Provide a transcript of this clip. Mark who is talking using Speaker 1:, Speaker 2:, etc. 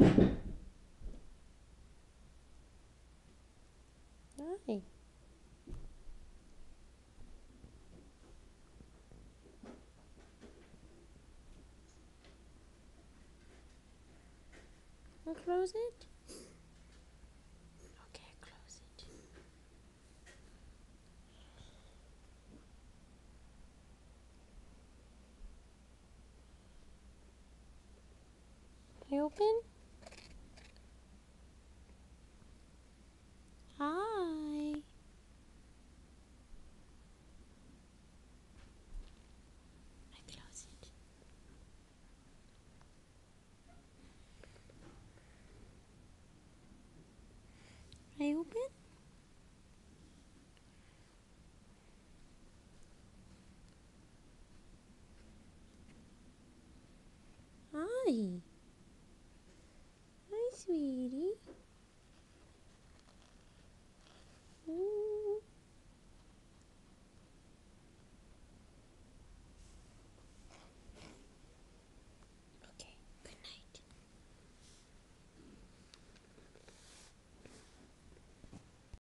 Speaker 1: Hi. I'll close it. Okay, close it. I open? I open? Hi. Hi, sweetie.